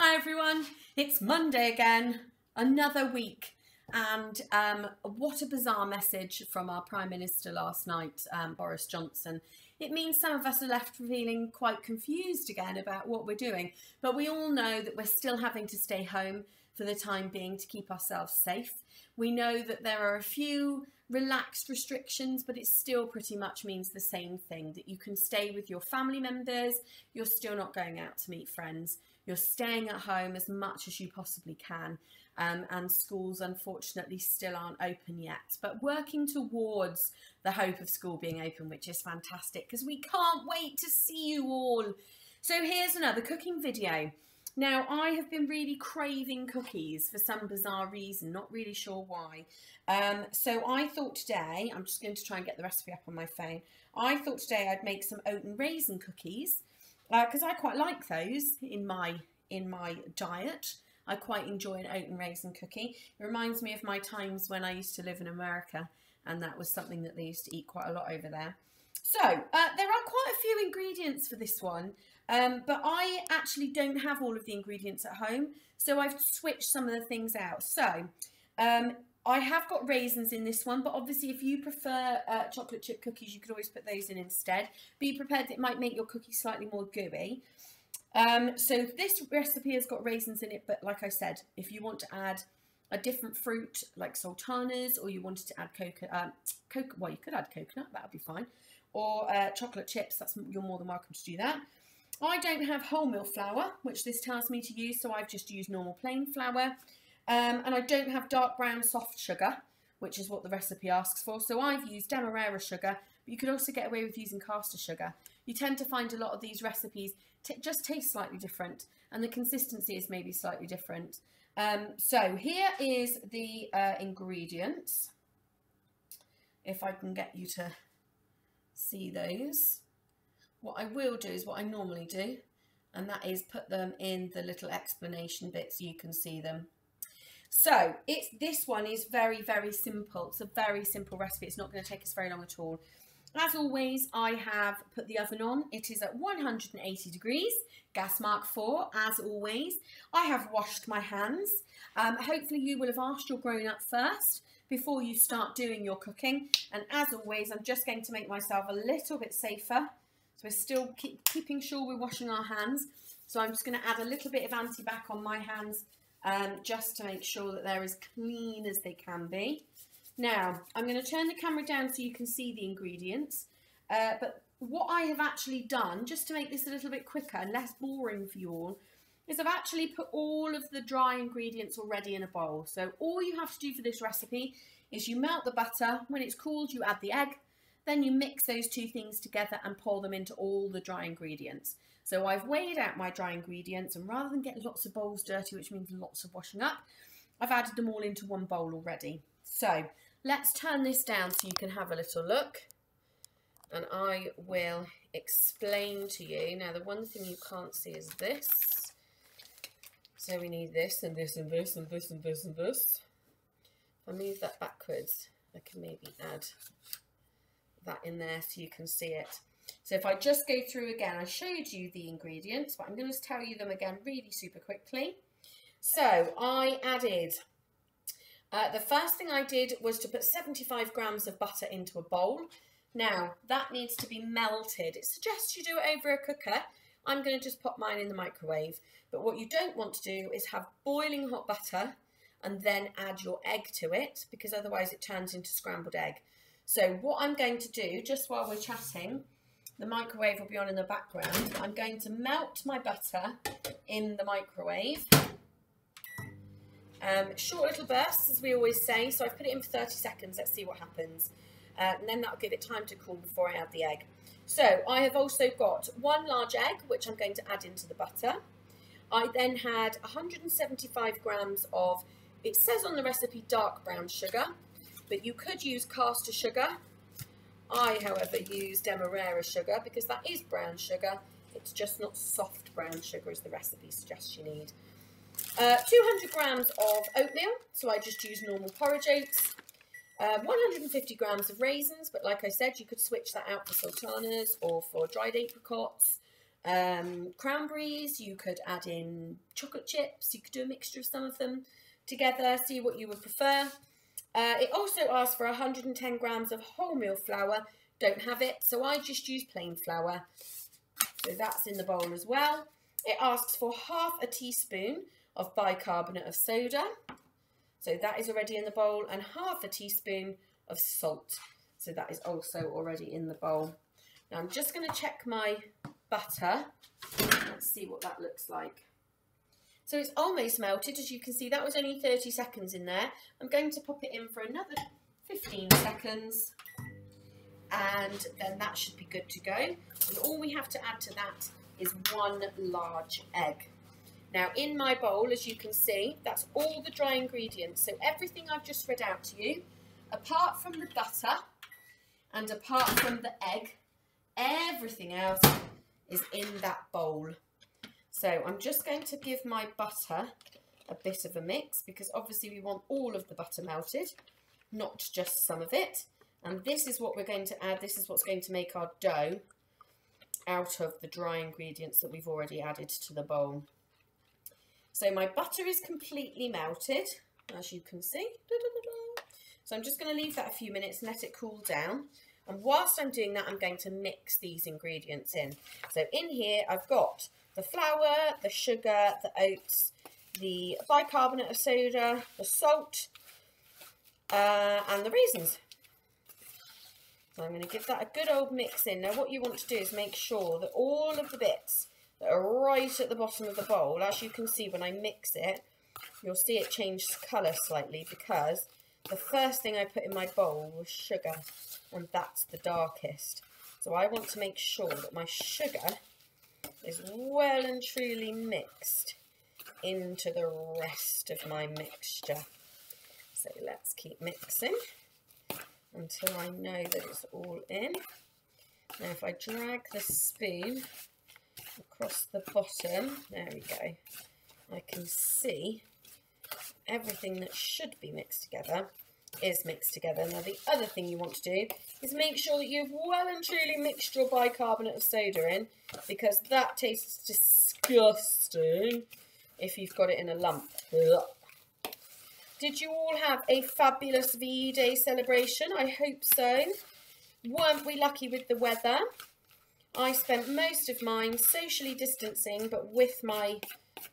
Hi everyone, it's Monday again, another week. And um, what a bizarre message from our Prime Minister last night, um, Boris Johnson. It means some of us are left feeling quite confused again about what we're doing. But we all know that we're still having to stay home for the time being to keep ourselves safe. We know that there are a few relaxed restrictions, but it still pretty much means the same thing that you can stay with your family members, you're still not going out to meet friends, you're staying at home as much as you possibly can. Um, and schools unfortunately still aren't open yet, but working towards the hope of school being open, which is fantastic because we can't wait to see you all. So here's another cooking video. Now, I have been really craving cookies for some bizarre reason, not really sure why. Um, so I thought today, I'm just going to try and get the recipe up on my phone. I thought today I'd make some oat and raisin cookies because uh, I quite like those in my in my diet. I quite enjoy an oat and raisin cookie. It reminds me of my times when I used to live in America and that was something that they used to eat quite a lot over there. So, uh, there are quite a few ingredients for this one, um, but I actually don't have all of the ingredients at home, so I've switched some of the things out. So, um, I have got raisins in this one, but obviously if you prefer uh, chocolate chip cookies, you could always put those in instead. Be prepared, it might make your cookies slightly more gooey. Um, so this recipe has got raisins in it, but like I said, if you want to add a different fruit like sultanas, or you wanted to add coconut, um, coco well, you could add coconut, that would be fine, or uh, chocolate chips, that's you're more than welcome to do that. I don't have wholemeal flour, which this tells me to use, so I've just used normal plain flour. Um, and I don't have dark brown soft sugar, which is what the recipe asks for. So I've used Demerara sugar, but you could also get away with using caster sugar. You tend to find a lot of these recipes just taste slightly different and the consistency is maybe slightly different. Um, so here is the uh, ingredients. If I can get you to see those. What I will do is what I normally do, and that is put them in the little explanation bits so you can see them. So it's this one is very, very simple. It's a very simple recipe. It's not going to take us very long at all. As always, I have put the oven on. It is at 180 degrees, gas mark 4, as always. I have washed my hands. Um, hopefully you will have asked your grown-up first before you start doing your cooking. And as always, I'm just going to make myself a little bit safer. So we're still keep, keeping sure we're washing our hands. So I'm just going to add a little bit of anti-bac on my hands um, just to make sure that they're as clean as they can be. Now, I'm going to turn the camera down so you can see the ingredients. Uh, but what I have actually done, just to make this a little bit quicker and less boring for you all, is I've actually put all of the dry ingredients already in a bowl. So all you have to do for this recipe is you melt the butter. When it's cooled, you add the egg. Then you mix those two things together and pour them into all the dry ingredients. So I've weighed out my dry ingredients and rather than get lots of bowls dirty, which means lots of washing up, I've added them all into one bowl already. So let's turn this down so you can have a little look and I will explain to you. Now the one thing you can't see is this. So we need this and this and this and this and this and this. If I move that backwards, I can maybe add that in there so you can see it. So if I just go through again, I showed you the ingredients, but I'm going to tell you them again really super quickly. So I added, uh, the first thing I did was to put 75 grams of butter into a bowl. Now that needs to be melted. It suggests you do it over a cooker. I'm going to just pop mine in the microwave. But what you don't want to do is have boiling hot butter and then add your egg to it because otherwise it turns into scrambled egg. So what I'm going to do, just while we're chatting, the microwave will be on in the background. I'm going to melt my butter in the microwave. Um, short little bursts, as we always say. So I've put it in for 30 seconds. Let's see what happens. Uh, and then that'll give it time to cool before I add the egg. So I have also got one large egg, which I'm going to add into the butter. I then had 175 grams of, it says on the recipe dark brown sugar, but you could use caster sugar I, however, use Demerara sugar because that is brown sugar. It's just not soft brown sugar as the recipe suggests you need. Uh, 200 grams of oatmeal, so I just use normal porridge oats. Uh, 150 grams of raisins, but like I said, you could switch that out for sultanas or for dried apricots. um, cranberries, you could add in chocolate chips, you could do a mixture of some of them together, see what you would prefer. Uh, it also asks for 110 grams of wholemeal flour, don't have it, so I just use plain flour. So that's in the bowl as well. It asks for half a teaspoon of bicarbonate of soda. So that is already in the bowl and half a teaspoon of salt. So that is also already in the bowl. Now I'm just going to check my butter. Let's see what that looks like. So it's almost melted. As you can see, that was only 30 seconds in there. I'm going to pop it in for another 15 seconds. And then that should be good to go. And all we have to add to that is one large egg. Now in my bowl, as you can see, that's all the dry ingredients. So everything I've just read out to you, apart from the butter and apart from the egg, everything else is in that bowl. So I'm just going to give my butter a bit of a mix because obviously we want all of the butter melted, not just some of it. And this is what we're going to add. This is what's going to make our dough out of the dry ingredients that we've already added to the bowl. So my butter is completely melted, as you can see. So I'm just going to leave that a few minutes and let it cool down. And whilst I'm doing that, I'm going to mix these ingredients in. So in here, I've got the flour, the sugar, the oats, the bicarbonate of soda, the salt, uh, and the raisins. So I'm going to give that a good old mix in. Now what you want to do is make sure that all of the bits that are right at the bottom of the bowl, as you can see when I mix it, you'll see it change colour slightly because the first thing I put in my bowl was sugar and that's the darkest. So I want to make sure that my sugar is well and truly mixed into the rest of my mixture. So let's keep mixing until I know that it's all in. Now if I drag the spoon across the bottom, there we go, I can see everything that should be mixed together is mixed together. Now the other thing you want to do is make sure that you've well and truly mixed your bicarbonate of soda in because that tastes disgusting if you've got it in a lump. Did you all have a fabulous VE Day celebration? I hope so. Weren't we lucky with the weather? I spent most of mine socially distancing but with my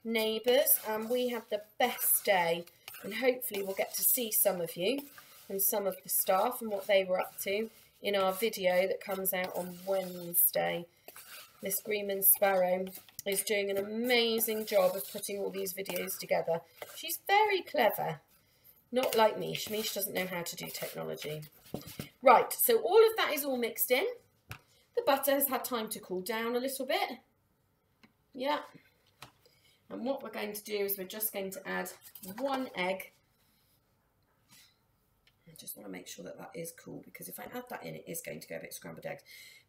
neighbours and we had the best day and hopefully we'll get to see some of you and some of the staff and what they were up to in our video that comes out on Wednesday. Miss Greenman Sparrow is doing an amazing job of putting all these videos together. She's very clever, not like Mish. Mish doesn't know how to do technology. Right, so all of that is all mixed in. The butter has had time to cool down a little bit. Yeah. And what we're going to do is we're just going to add one egg. I just want to make sure that that is cool because if I add that in, it is going to go a bit scrambled eggs.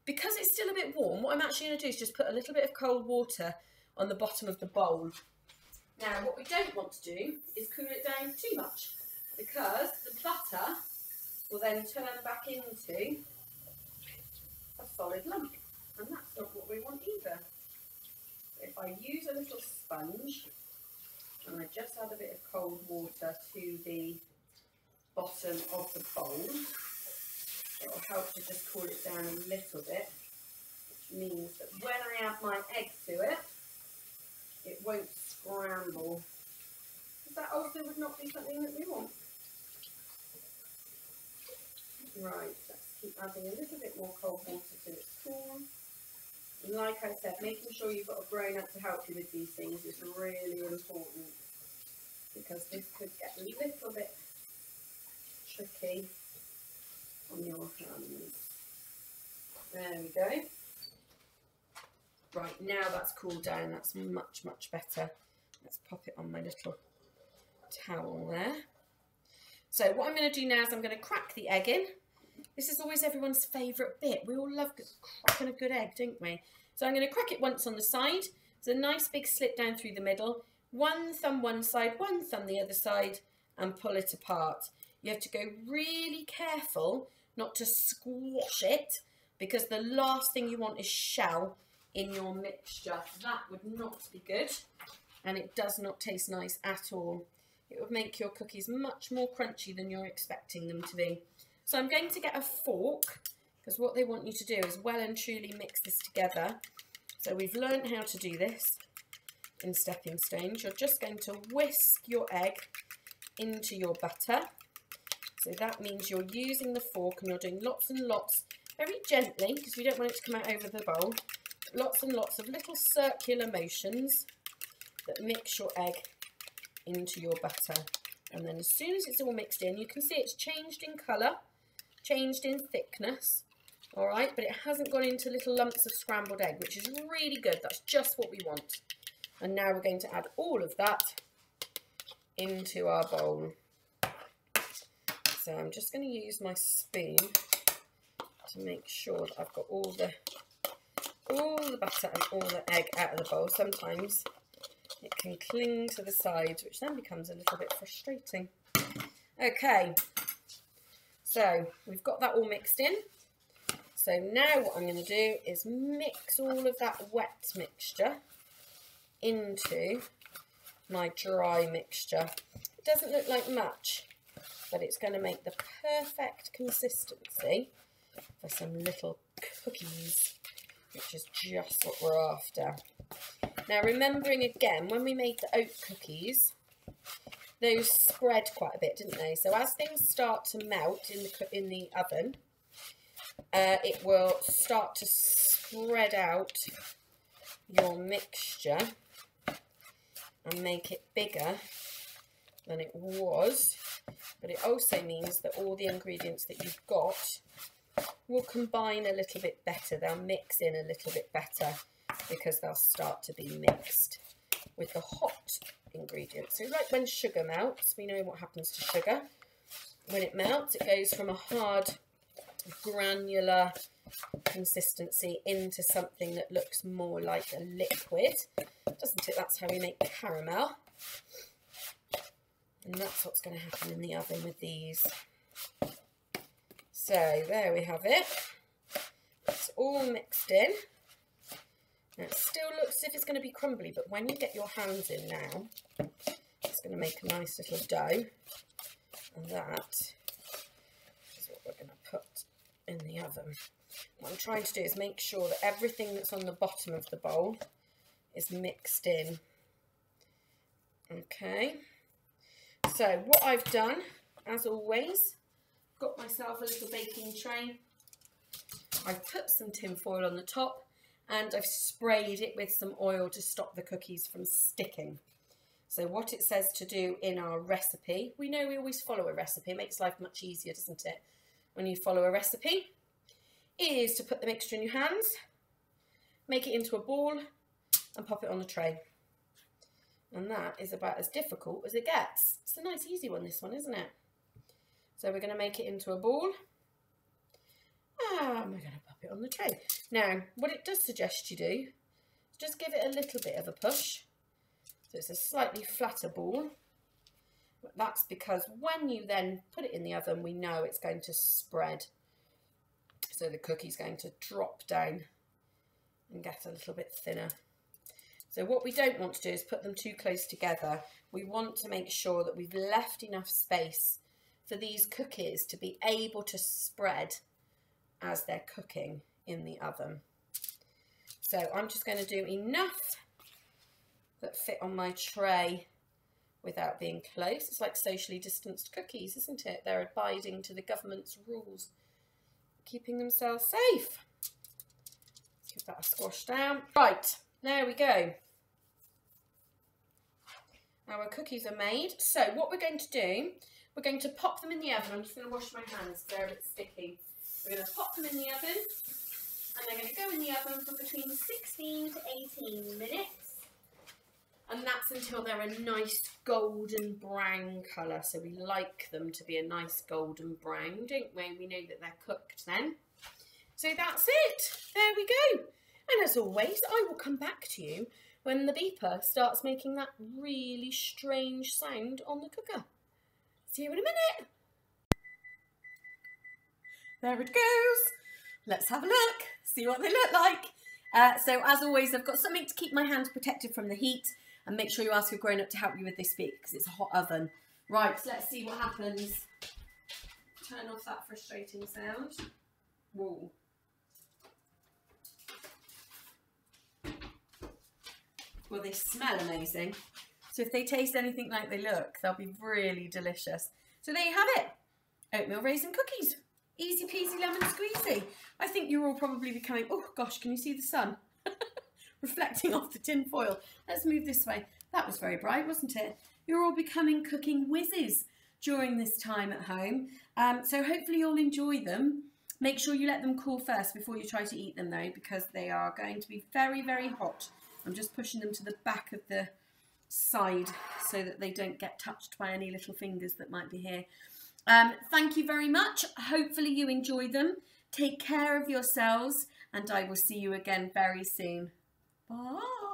Because it's still a bit warm, what I'm actually going to do is just put a little bit of cold water on the bottom of the bowl. Now, what we don't want to do is cool it down too much because the butter will then turn back into a solid lump. And that's not what we want either. I use a little sponge and I just add a bit of cold water to the bottom of the bowl, it will help to just cool it down a little bit, which means that when I add my egg to it, it won't scramble. That also would not be something that we want. Right, let's keep adding a little bit more cold water till it's cool. And like I said, making sure you've got a grown up to help you with these things is really important because this could get a little bit tricky on your hands. There we go. Right, now that's cooled down, that's much, much better. Let's pop it on my little towel there. So what I'm going to do now is I'm going to crack the egg in. This is always everyone's favourite bit. We all love cracking a good egg, don't we? So I'm going to crack it once on the side. It's a nice big slit down through the middle. One thumb one side, one thumb the other side, and pull it apart. You have to go really careful not to squash it because the last thing you want is shell in your mixture. That would not be good and it does not taste nice at all. It would make your cookies much more crunchy than you're expecting them to be. So I'm going to get a fork because what they want you to do is well and truly mix this together. So we've learned how to do this in stepping stones. You're just going to whisk your egg into your butter. So that means you're using the fork and you're doing lots and lots, very gently, because we don't want it to come out over the bowl, lots and lots of little circular motions that mix your egg into your butter. And then as soon as it's all mixed in, you can see it's changed in colour, changed in thickness, all right? But it hasn't gone into little lumps of scrambled egg, which is really good. That's just what we want. And now we're going to add all of that into our bowl. So I'm just going to use my spoon to make sure that I've got all the all the butter and all the egg out of the bowl. Sometimes it can cling to the sides, which then becomes a little bit frustrating. Okay, so we've got that all mixed in. So now what I'm going to do is mix all of that wet mixture into my dry mixture. It doesn't look like much, but it's going to make the perfect consistency for some little cookies, which is just what we're after. Now remembering again, when we made the oat cookies, those spread quite a bit, didn't they? So as things start to melt in the, in the oven, uh, it will start to spread out your mixture and make it bigger than it was. But it also means that all the ingredients that you've got will combine a little bit better. They'll mix in a little bit better because they'll start to be mixed with the hot ingredients. So like when sugar melts, we know what happens to sugar. When it melts, it goes from a hard, granular consistency into something that looks more like a liquid. Doesn't it? That's how we make caramel. And that's what's going to happen in the oven with these. So there we have it. It's all mixed in. It still looks as if it's going to be crumbly, but when you get your hands in now, it's going to make a nice little dough. And that is what we're going to put in the oven. What I'm trying to do is make sure that everything that's on the bottom of the bowl is mixed in. Okay. So what I've done, as always, got myself a little baking tray. I've put some tin foil on the top and I've sprayed it with some oil to stop the cookies from sticking. So what it says to do in our recipe, we know we always follow a recipe, it makes life much easier, doesn't it? When you follow a recipe is to put the mixture in your hands, make it into a ball and pop it on the tray. And that is about as difficult as it gets. It's a nice easy one, this one, isn't it? So we're going to make it into a ball. Ah, and we're going to it on the tray. Now, what it does suggest you do is just give it a little bit of a push. So it's a slightly flatter ball. But that's because when you then put it in the oven, we know it's going to spread so the cookie's going to drop down and get a little bit thinner. So what we don't want to do is put them too close together. We want to make sure that we've left enough space for these cookies to be able to spread as they're cooking in the oven. So I'm just going to do enough that fit on my tray without being close. It's like socially distanced cookies, isn't it? They're abiding to the government's rules keeping themselves safe. Let's give that a squash down. Right, there we go. Our cookies are made. So what we're going to do, we're going to pop them in the oven. I'm just going to wash my hands, they're a bit sticky. We're going to pop them in the oven and they're going to go in the oven for between 16 to 18 minutes and that's until they're a nice golden brown colour. So we like them to be a nice golden brown, don't we? We know that they're cooked then. So that's it. There we go. And as always, I will come back to you when the beeper starts making that really strange sound on the cooker. See you in a minute. There it goes. Let's have a look, see what they look like. Uh, so as always, I've got something to keep my hands protected from the heat and make sure you ask a grown up to help you with this bit because it's a hot oven. Right, so let's see what happens. Turn off that frustrating sound. Whoa. Well, they smell amazing. So if they taste anything like they look, they'll be really delicious. So there you have it. Oatmeal raisin cookies. Easy peasy lemon squeezy. I think you're all probably becoming, oh gosh, can you see the sun? Reflecting off the tin foil. Let's move this way. That was very bright, wasn't it? You're all becoming cooking whizzes during this time at home. Um, so hopefully you'll enjoy them. Make sure you let them cool first before you try to eat them though, because they are going to be very, very hot. I'm just pushing them to the back of the side so that they don't get touched by any little fingers that might be here. Um, thank you very much. Hopefully you enjoy them. Take care of yourselves and I will see you again very soon. Bye.